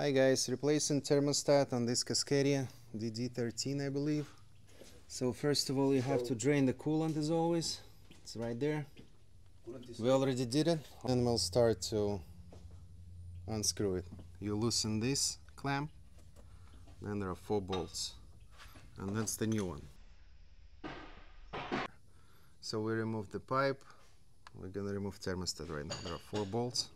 Hi guys, replacing thermostat on this Cascadia DD13 I believe. So first of all you have to drain the coolant as always. It's right there. We already did it. Then we'll start to unscrew it. You loosen this clamp, then there are four bolts. And that's the new one. So we remove the pipe. We're gonna remove thermostat right now. There are four bolts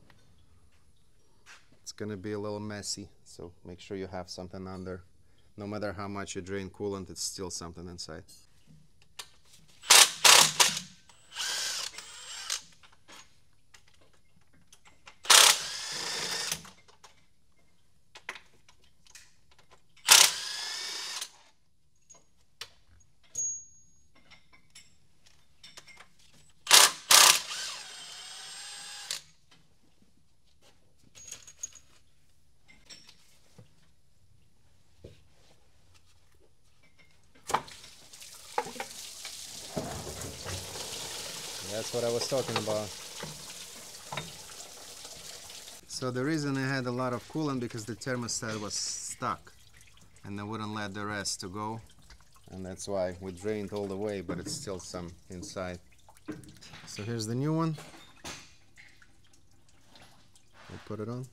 it's gonna be a little messy so make sure you have something under no matter how much you drain coolant it's still something inside That's what I was talking about. So the reason I had a lot of coolant because the thermostat was stuck and I wouldn't let the rest to go and that's why we drained all the way but it's still some inside. So here's the new one. We'll put it on.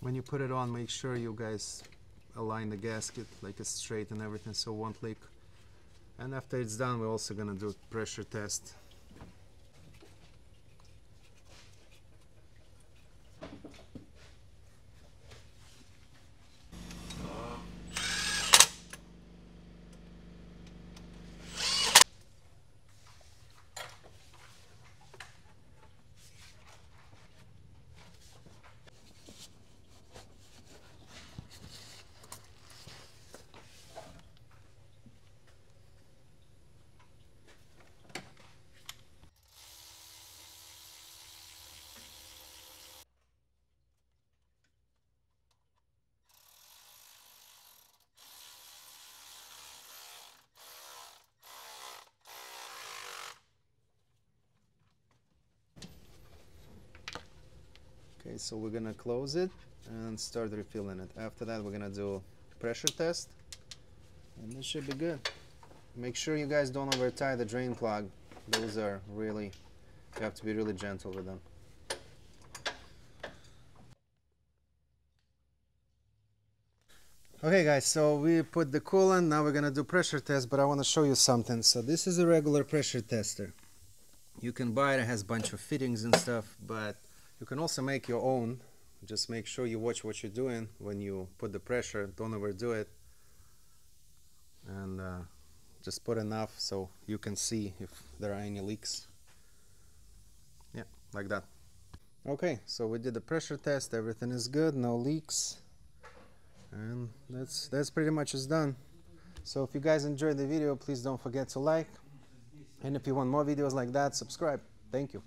When you put it on make sure you guys align the gasket like it's straight and everything so it won't leak. And after it's done we're also gonna do pressure test Okay, so we're gonna close it and start refilling it. After that, we're gonna do pressure test, and this should be good. Make sure you guys don't over tie the drain plug. Those are really, you have to be really gentle with them. Okay guys, so we put the coolant, now we're gonna do pressure test, but I wanna show you something. So this is a regular pressure tester. You can buy it, it has a bunch of fittings and stuff, but you can also make your own. Just make sure you watch what you're doing when you put the pressure. Don't overdo it. And uh, just put enough so you can see if there are any leaks. Yeah, like that. Okay, so we did the pressure test. Everything is good. No leaks. And that's that's pretty much is done. So if you guys enjoyed the video, please don't forget to like. And if you want more videos like that, subscribe. Thank you.